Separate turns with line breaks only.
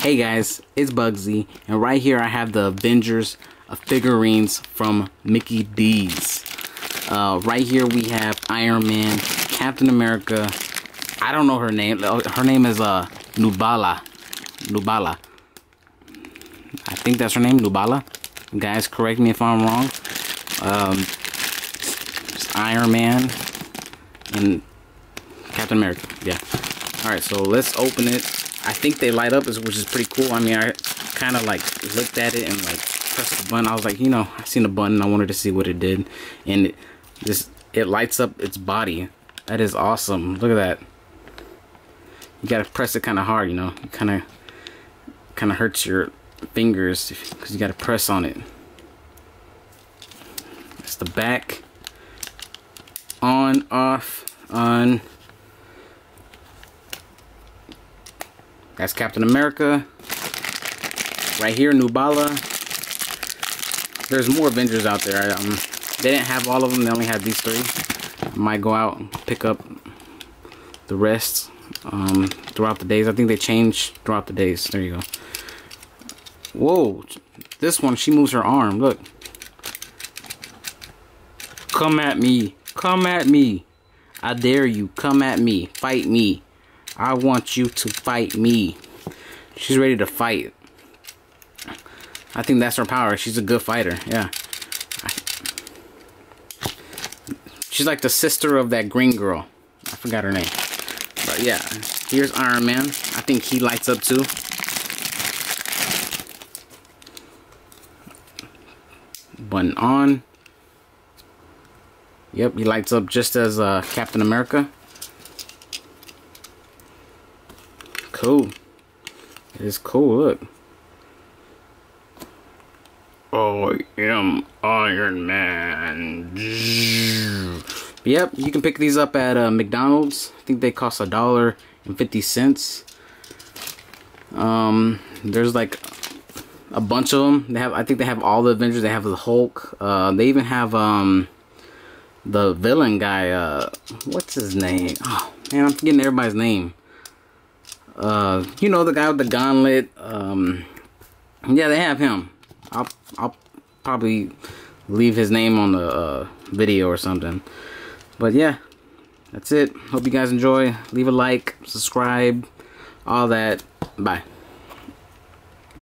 Hey guys, it's Bugsy, and right here I have the Avengers figurines from Mickey D's. Uh, right here we have Iron Man, Captain America. I don't know her name. Her name is uh Nubala. Nubala. I think that's her name, Nubala. Guys, correct me if I'm wrong. Um, Iron Man and Captain America. Yeah. All right, so let's open it. I think they light up, which is pretty cool. I mean, I kind of like looked at it and like pressed the button. I was like, you know, I seen the button. I wanted to see what it did, and it, this it lights up its body. That is awesome. Look at that. You gotta press it kind of hard, you know. It kind of kind of hurts your fingers because you gotta press on it. That's the back. On, off, on. That's Captain America. Right here, Nubala. There's more Avengers out there. Um, they didn't have all of them. They only had these three. I might go out and pick up the rest um, throughout the days. I think they change throughout the days. There you go. Whoa. This one, she moves her arm. Look. Come at me. Come at me. I dare you. Come at me. Fight me. I want you to fight me. She's ready to fight. I think that's her power. She's a good fighter. Yeah. She's like the sister of that green girl. I forgot her name. But yeah, here's Iron Man. I think he lights up too. Button on. Yep, he lights up just as uh, Captain America. Cool. It is cool, look. I am Iron Man. Yep, you can pick these up at uh, McDonald's. I think they cost a dollar and fifty cents. Um, there's like a bunch of them. They have, I think they have all the Avengers. They have the Hulk. Uh, they even have um the villain guy. Uh, what's his name? Oh man, I'm forgetting everybody's name. Uh, you know the guy with the gauntlet. Um, yeah, they have him. I'll I'll probably leave his name on the uh, video or something. But yeah, that's it. Hope you guys enjoy. Leave a like, subscribe, all that. Bye.